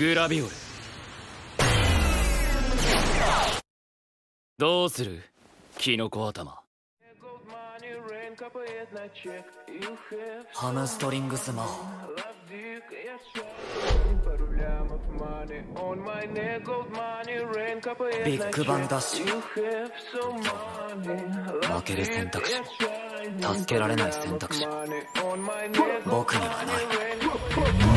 グラビオル。どうする？キノコ頭。ハムストリングスマホ。ビッグバンダッシュ。負ける選択肢。助けられない選択肢。僕にはない。